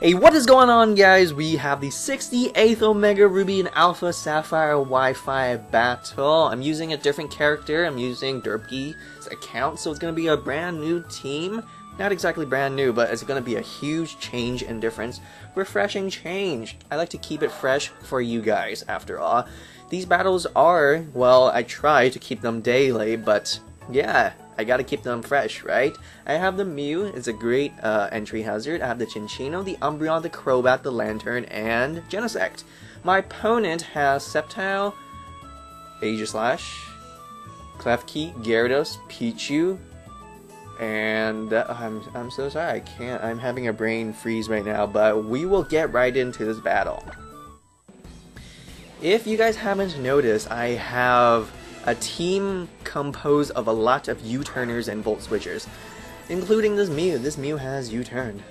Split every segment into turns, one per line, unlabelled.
Hey, what is going on guys? We have the 68th Omega Ruby and Alpha Sapphire Wi-Fi battle. I'm using a different character. I'm using Derpy's account, so it's going to be a brand new team. Not exactly brand new, but it's going to be a huge change and difference. Refreshing change. I like to keep it fresh for you guys, after all. These battles are, well, I try to keep them daily, but yeah, I gotta keep them fresh, right? I have the Mew, it's a great uh, entry hazard. I have the Cinccino, the Umbreon, the Crobat, the Lanturn, and Genesect. My opponent has Sceptile, Aegislash, Klefki, Gyarados, Pichu, and uh, I'm, I'm so sorry, I can't, I'm having a brain freeze right now, but we will get right into this battle. If you guys haven't noticed, I have a team composed of a lot of U-turners and Volt Switchers, including this Mew. This Mew has U-turned.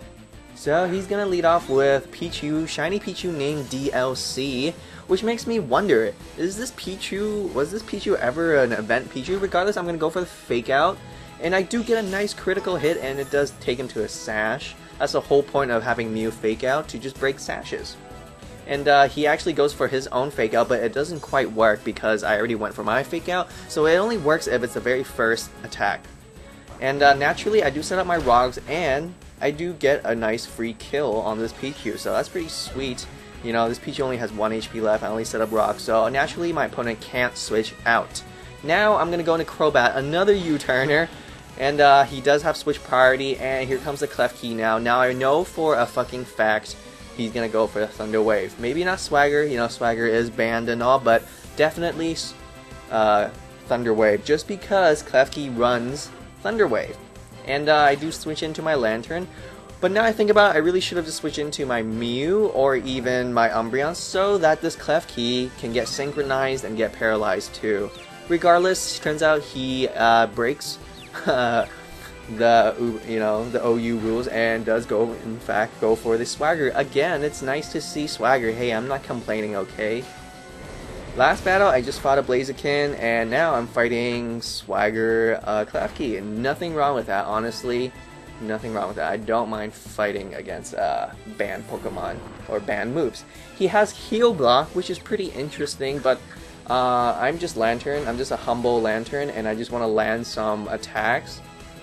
So he's gonna lead off with Pichu, Shiny Pichu named DLC, which makes me wonder, is this Pichu, was this Pichu ever an event Pichu? Regardless, I'm gonna go for the Fake Out, and I do get a nice critical hit, and it does take him to a Sash. That's the whole point of having Mew Fake Out, to just break Sashes. And uh, he actually goes for his own fake out, but it doesn't quite work because I already went for my fake out. So it only works if it's the very first attack. And uh, naturally, I do set up my rocks, and I do get a nice free kill on this Pichu. So that's pretty sweet. You know, this Pichu only has 1 HP left. I only set up rocks, so naturally my opponent can't switch out. Now I'm going to go into Crobat, another U-turner. And uh, he does have switch priority, and here comes the Klefki now. Now I know for a fucking fact he's gonna go for Thunder Wave. Maybe not Swagger, you know, Swagger is banned and all, but definitely uh, Thunder Wave, just because Klefki runs Thunder Wave. And uh, I do switch into my Lanturn, but now I think about it, I really should have just switched into my Mew or even my Umbreon so that this Klefki can get synchronized and get paralyzed too. Regardless, turns out he uh, breaks uh, the you know the OU rules and does go in fact go for the swagger. Again it's nice to see swagger. Hey I'm not complaining okay? Last battle I just fought a Blaziken and now I'm fighting swagger uh, Klefki nothing wrong with that honestly. Nothing wrong with that. I don't mind fighting against uh, banned Pokemon or banned moves. He has heal block which is pretty interesting but uh, I'm just Lanturn. I'm just a humble Lanturn, and I just want to land some attacks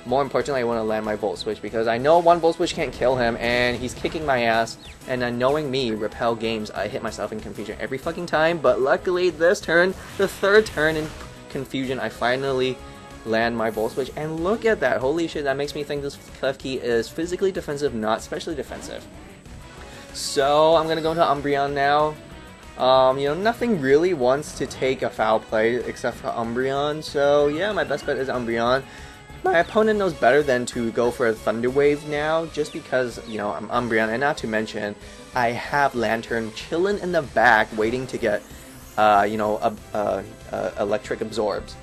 more importantly, I want to land my Volt Switch because I know one Volt Switch can't kill him, and he's kicking my ass. And uh, knowing me, Repel Games, I hit myself in confusion every fucking time. But luckily, this turn, the third turn in confusion, I finally land my Volt Switch. And look at that! Holy shit, that makes me think this Klefki is physically defensive, not specially defensive. So I'm gonna go into Umbreon now. Um, you know, nothing really wants to take a foul play except for Umbreon. So yeah, my best bet is Umbreon. My opponent knows better than to go for a Thunder Wave now, just because, you know, I'm Umbreon, and not to mention, I have Lanturn chilling in the back, waiting to get, uh, you know, a, a, a Electric Absorbs.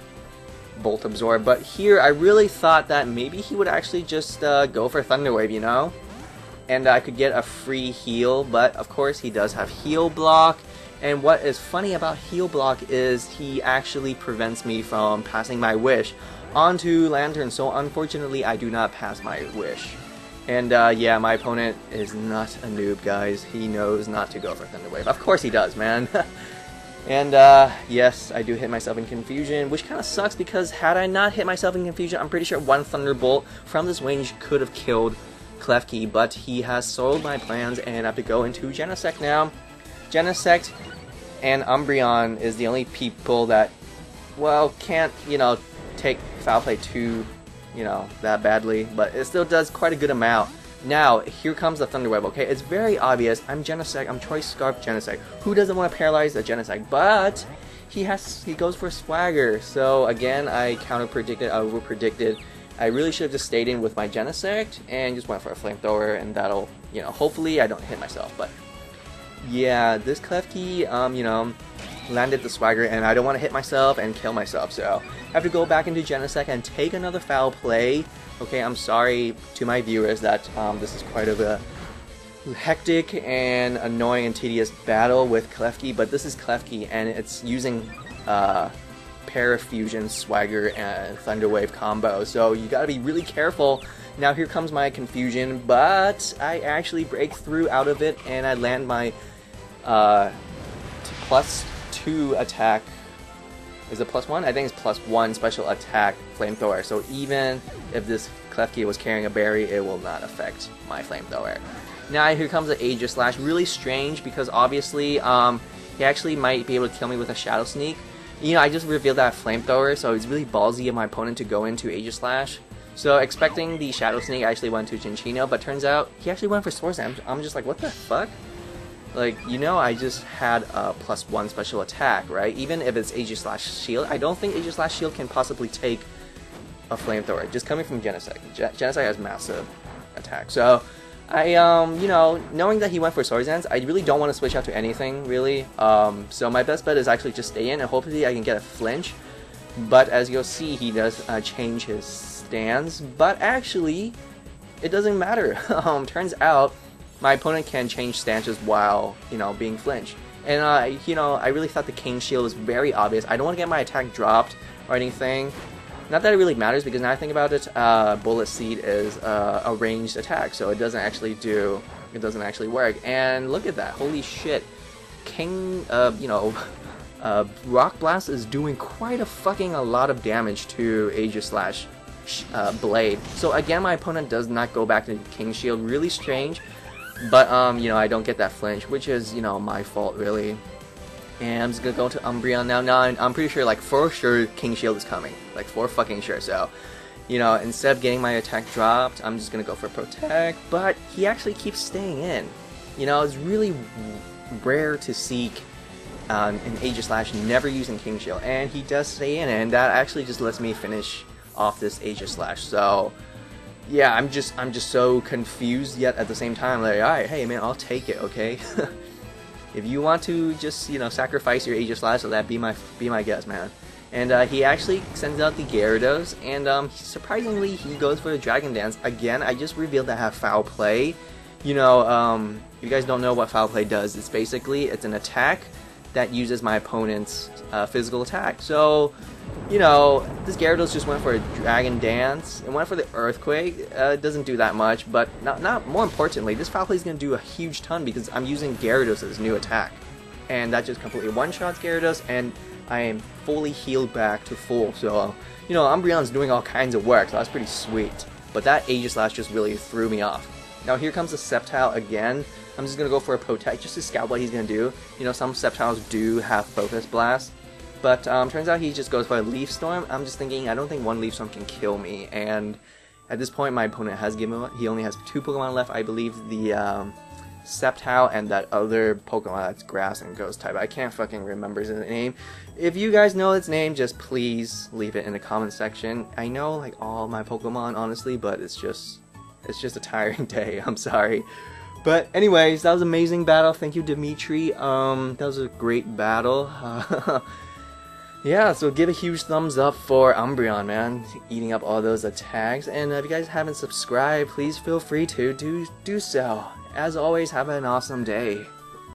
Volt Absorb, but here I really thought that maybe he would actually just uh, go for Thunder Wave, you know? And I could get a free heal, but of course he does have Heal Block, and what is funny about Heal Block is he actually prevents me from passing my wish onto Lanturn, so unfortunately I do not pass my wish. And uh, yeah, my opponent is not a noob, guys. He knows not to go for Thunder Wave. Of course he does, man. and uh, yes, I do hit myself in Confusion, which kind of sucks because had I not hit myself in Confusion, I'm pretty sure one Thunderbolt from this range could have killed Klefki, but he has soiled my plans and I have to go into Genesect now. Genesect and Umbreon is the only people that, well, can't, you know, take foul play too, you know, that badly, but it still does quite a good amount. Now, here comes the Thunder Wave, okay? It's very obvious. I'm Genesect, I'm Choice Scarf Genesect. Who doesn't want to paralyze a Genesect? But he has he goes for Swagger. So again, I counter predicted, I over predicted. I really should have just stayed in with my Genesect and just went for a flamethrower and that'll, you know, hopefully I don't hit myself, but yeah, this Klefki, um, you know, landed the swagger and I don't want to hit myself and kill myself so I have to go back into Genesect and take another foul play. Okay I'm sorry to my viewers that um, this is quite of a hectic and annoying and tedious battle with Klefki but this is Klefki and it's using uh, Parafusion, Swagger, and Thunder Wave combo. So you gotta be really careful. Now here comes my confusion, but I actually break through out of it and I land my uh, plus two attack. Is it plus one? I think it's plus one special attack flamethrower. So even if this Klefki was carrying a berry, it will not affect my flamethrower. Now here comes the Aegislash. Really strange because obviously um, he actually might be able to kill me with a Shadow Sneak. You know, I just revealed that flamethrower, so it's really ballsy of my opponent to go into Aegislash. So expecting the Shadow Sneak I actually went to Cinccino, but turns out he actually went for Swords I'm, I'm just like, what the fuck? Like, you know, I just had a plus one special attack, right? Even if it's Aegislash Shield, I don't think Aegislash Shield can possibly take a flamethrower. Just coming from Genesect. Gen Genesect has massive attack. So, I, um, you know, knowing that he went for Dance, I really don't want to switch out to anything, really. Um, so my best bet is actually just stay in, and hopefully I can get a flinch. But as you'll see, he does uh, change his stance. But actually, it doesn't matter. um, turns out, my opponent can change stances while, you know, being flinched. And, uh, you know, I really thought the King Shield was very obvious. I don't want to get my attack dropped or anything. Not that it really matters, because now I think about it, uh, Bullet Seed is uh, a ranged attack, so it doesn't actually do, it doesn't actually work. And look at that, holy shit. King, uh, you know, uh, Rock Blast is doing quite a fucking a lot of damage to Aegislash uh, Blade. So again, my opponent does not go back to King Shield. Really strange. But, um, you know, I don't get that flinch, which is, you know, my fault, really. And I'm just gonna go to Umbreon now. Now, I'm pretty sure, like, for sure, King Shield is coming. Like, for fucking sure. So, you know, instead of getting my attack dropped, I'm just gonna go for Protect. But he actually keeps staying in. You know, it's really rare to seek um, an Aegislash never using King Shield. And he does stay in, and that actually just lets me finish off this Aegislash. So, yeah, I'm just I'm just so confused yet at the same time like, alright, hey man, I'll take it, okay? if you want to just, you know, sacrifice your Aegislash, so that be my be my guest, man. And uh, he actually sends out the Gyarados, and um, surprisingly, he goes for the Dragon Dance. Again, I just revealed that I have Foul Play. You know, um, if you guys don't know what Foul Play does, it's basically, it's an attack that uses my opponent's uh, physical attack. So, you know, this Gyarados just went for a Dragon Dance. It went for the Earthquake. Uh, it doesn't do that much, but not, not more importantly, this Foul is going to do a huge ton because I'm using Gyarados as new attack. And that just completely one-shots Gyarados, and I am fully healed back to full. So, you know, Umbreon's doing all kinds of work, so that's pretty sweet. But that Aegislash just really threw me off. Now here comes the Sceptile again. I'm just gonna go for a Protect just to scout what he's gonna do. You know, some Sceptiles do have Focus Blast, but um, turns out he just goes for a Leaf Storm. I'm just thinking, I don't think one Leaf Storm can kill me, and at this point my opponent has given he only has two Pokemon left. I believe the um, Sceptile and that other Pokemon that's Grass and Ghost type. I can't fucking remember his name. If you guys know its name, just please leave it in the comment section. I know like all my Pokemon, honestly, but it's just it's just a tiring day. I'm sorry. But anyways, that was an amazing battle. Thank you, Dimitri. Um, that was a great battle. yeah, so give a huge thumbs up for Umbreon, man, eating up all those attacks. And if you guys haven't subscribed, please feel free to do do so. As always, have an awesome day.